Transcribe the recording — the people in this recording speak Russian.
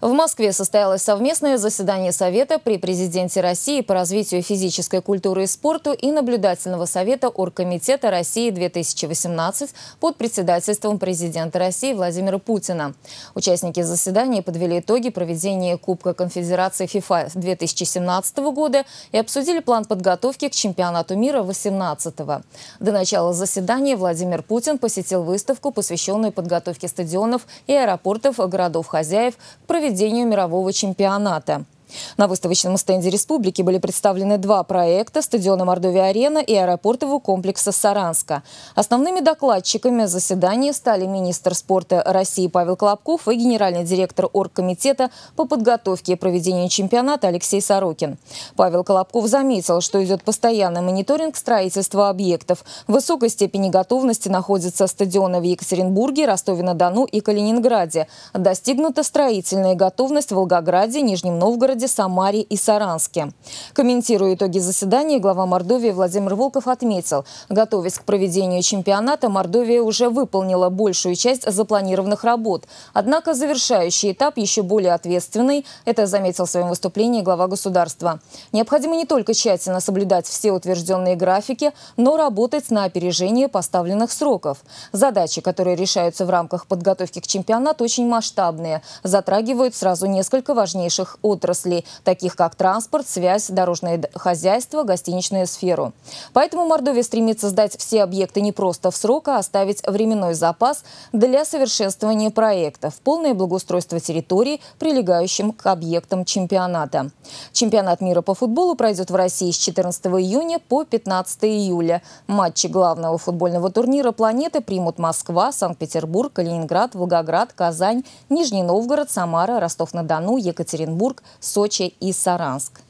В Москве состоялось совместное заседание Совета при президенте России по развитию физической культуры и спорту и наблюдательного совета Оргкомитета России-2018 под председательством президента России Владимира Путина. Участники заседания подвели итоги проведения Кубка Конфедерации ФИФА 2017 года и обсудили план подготовки к чемпионату мира 2018 -го. До начала заседания Владимир Путин посетил выставку, посвященную подготовке стадионов и аэропортов городов-хозяев к проведению проведению мирового чемпионата. На выставочном стенде республики были представлены два проекта – стадиона Мордовия-Арена и аэропортового комплекса Саранска. Основными докладчиками заседания стали министр спорта России Павел Колобков и генеральный директор оргкомитета по подготовке и проведению чемпионата Алексей Сорокин. Павел Колобков заметил, что идет постоянный мониторинг строительства объектов. В высокой степени готовности находятся стадионы в Екатеринбурге, Ростове-на-Дону и Калининграде. Достигнута строительная готовность в Волгограде, Нижнем Новгороде, Белгороде, Самаре и Саранске. Комментируя итоги заседания, глава Мордовии Владимир Волков отметил, готовясь к проведению чемпионата, Мордовия уже выполнила большую часть запланированных работ. Однако завершающий этап еще более ответственный. Это заметил в своем выступлении глава государства. Необходимо не только тщательно соблюдать все утвержденные графики, но работать на опережение поставленных сроков. Задачи, которые решаются в рамках подготовки к чемпионату, очень масштабные, затрагивают сразу несколько важнейших отраслей отраслей, таких как транспорт, связь, дорожное хозяйство, гостиничную сферу. Поэтому Мордовия стремится сдать все объекты не просто в срок, а оставить временной запас для совершенствования проектов, полное благоустройство территорий, прилегающим к объектам чемпионата. Чемпионат мира по футболу пройдет в России с 14 июня по 15 июля. Матчи главного футбольного турнира планеты примут Москва, Санкт-Петербург, Калининград, Волгоград, Казань, Нижний Новгород, Самара, Ростов-на-Дону, Екатеринбург, Сочи и Саранск.